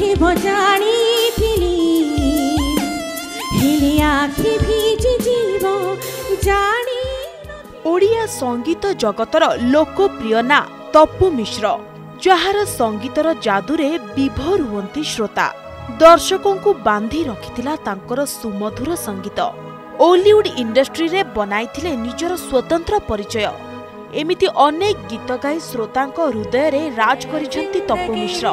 ହେବ ଜାଣିଥିଲି ହେଲେ ଆଖି ଭିଜି ଯିବ ଜାଣି ଓଡ଼ିଆ ସଙ୍ଗୀତ ଜଗତର ଲୋକପ୍ରିୟ ନା ତପୁ ମିଶ୍ର ଯାହାର ସଙ୍ଗୀତର ଯାଦୁରେ ବିଭୋର ହୁଅନ୍ତି ଶ୍ରୋତା। ଦର୍ଶକଙ୍କୁ ବାନ୍ଧି ରଖିଥିଲା ତାଙ୍କର ସୁମଧୁର ସଙ୍ଗୀତ। ଓଲିଉଡ୍ ଇଣ୍ଡଷ୍ଟ୍ରିରେ ବନାଇଥିଲେ ନିଜର ସ୍ୱତନ୍ତ୍ର ପରିଚୟ। ଏମିତି ଅନେକ ଗୀତ ଗାଇ ଶ୍ରୋତାଙ୍କ ହୃଦୟରେ ରାଜ କରିଛନ୍ତି ତପୁ ମିଶ୍ର।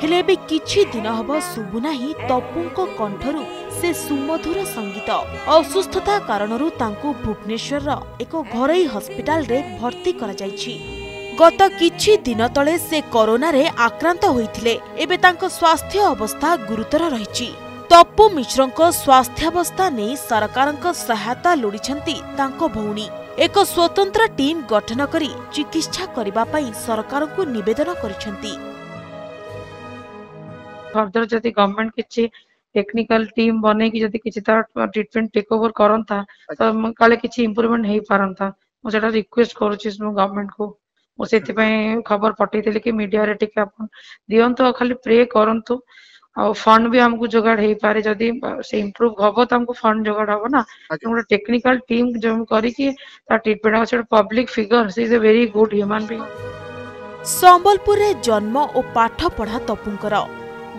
ହେଲେ ଏବେ କିଛି ଦିନ ହେବ ଶୁଭୁନାହିଁ ତପୁଙ୍କ କଣ୍ଠରୁ ସେ ସୁମଧୁର ସଙ୍ଗୀତ। ଅସୁସ୍ଥତା କାରଣରୁ ତାଙ୍କୁ ଭୁବନେଶ୍ୱରର ଏକ ଘରୋଇ ହସ୍ପିଟାଲରେ ଭର୍ତ୍ତି କରାଯାଇଛି। ଗତ କିଛି ଦିନ ତଳେ ସେ କରୋନାରେ ଆକ୍ରାନ୍ତ ହୋଇଥିଲେ। ଏବେ ତାଙ୍କ ସ୍ୱାସ୍ଥ୍ୟ ଅବସ୍ଥା ଗୁରୁତର ରହିଛି। ତପୁ ମିଶ୍ରଙ୍କ ସ୍ୱାସ୍ଥ୍ୟାବସ୍ଥା ନେଇ ସରକାରଙ୍କ ସହାୟତା ଲୋଡ଼ିଛନ୍ତି ତାଙ୍କ ଭଉଣୀ। ଏକ ସ୍ୱତନ୍ତ୍ର ଟିମ୍ ଗଠନ କରି ଚିକିତ୍ସା କରିବା ପାଇଁ ସରକାରଙ୍କୁ ନିବେଦନ କରିଛନ୍ତି। ଫର୍ଦର ଯଦି ଗଭର୍ଣ୍ଣମେଣ୍ଟ କିଛି ଟେକ୍ନିକାଲ ଟିମ୍ ବନେଇକି ଯଦି କିଛି ତାର ଟ୍ରିଟମେଣ୍ଟ ଟେକ୍ ଓଭର କରନ୍ତା ତ ମୁଁ କାଳେ କିଛି ଇମ୍ପ୍ରୁଭମେଣ୍ଟ ହେଇପାରନ୍ତା। ମୁଁ ସେଟା ରିକ୍ୱେଷ୍ଟ କରୁଛି ମୁଁ ଗଭର୍ଣ୍ଣମେଣ୍ଟକୁ ମୁଁ ସେଥିପାଇଁ ଖବର ପଠେଇଥିଲି କି ମିଡିଆରେ ଟିକେ ଆପଣ ଦିଅନ୍ତୁ ଆଉ ଖାଲି ପ୍ରେ କରନ୍ତୁ। ଆଉ ଫଣ୍ଡ ବି ଆମକୁ ଯୋଗାଡ଼ ହେଇପାରେ। ଯଦି ସେ ଇମ୍ପ୍ରୁଭ ହବ ତ ଆମକୁ ଫଣ୍ଡ ଯୋଗାଡ଼ ହବ ନା। ଗୋଟେ ଟେକ୍ନିକାଲ ଟିମ୍ ଯୋଉ କରିକି ତା ଟ୍ରିଟମେଣ୍ଟ ହବ ସେଟା public figure she is a very good human being ସମ୍ବଲପୁରରେ ଜନ୍ମ ଓ ପାଠ ପଢ଼ା ତପୁଙ୍କର।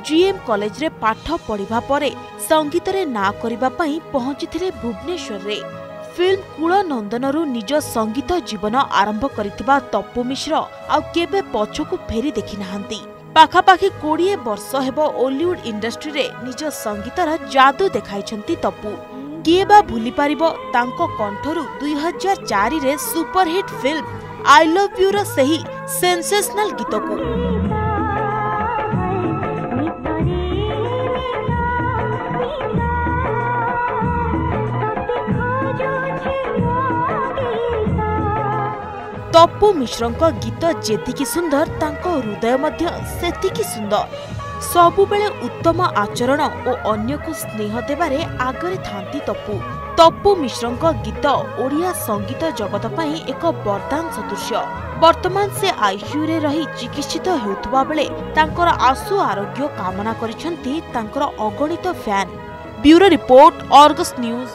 ଜିଏମ୍ କଲେଜରେ ପାଠ ପଢ଼ିବା ପରେ ସଙ୍ଗୀତରେ ନାଁ କରିବା ପାଇଁ ପହଞ୍ଚିଥିଲେ ଭୁବନେଶ୍ୱରରେ। ଫିଲ୍ମ କୁଳ ନନ୍ଦନରୁ ନିଜ ସଙ୍ଗୀତ ଜୀବନ ଆରମ୍ଭ କରିଥିବା ତପୁ ମିଶ୍ର ଆଉ କେବେ ପଛକୁ ଫେରି ଦେଖିନାହାନ୍ତି। ପାଖାପାଖି କୋଡ଼ିଏ ବର୍ଷ ହେବ ଓଲିଉଡ୍ ଇଣ୍ଡଷ୍ଟ୍ରିରେ ନିଜ ସଙ୍ଗୀତର ଯାଦୁ ଦେଖାଇଛନ୍ତି ତପୁ। କିଏ ବା ଭୁଲିପାରିବ ତାଙ୍କ କଣ୍ଠରୁ ଦୁଇହଜାର ଚାରିରେ superhit film I love your ସେହି ସେନ୍ସେସନାଲ ଗୀତକୁ। ତପୁ ମିଶ୍ରଙ୍କ ଗୀତ ଯେତିକି ସୁନ୍ଦର ତାଙ୍କ ହୃଦୟ ମଧ୍ୟ ସେତିକି ସୁନ୍ଦର। ସବୁବେଳେ ଉତ୍ତମ ଆଚରଣ ଓ ଅନ୍ୟକୁ ସ୍ନେହ ଦେବାରେ ଆଗରେ ଥାନ୍ତି ତପୁ। ତପୁ ମିଶ୍ରଙ୍କ ଗୀତ ଓଡ଼ିଆ ସଙ୍ଗୀତ ଜଗତ ପାଇଁ ଏକ ବରଦାନ ସଦୃଶ୍ୟ ବର୍ତ୍ତମାନ ସେ ଆଇସିୟୁରେ ରହି ଚିକିତ୍ସିତ ହେଉଥିବା ବେଳେ ତାଙ୍କର ଆଶୁ ଆରୋଗ୍ୟ କାମନା କରିଛନ୍ତି ତାଙ୍କର ଅଗଣିତ fan. Bureau report Argus news.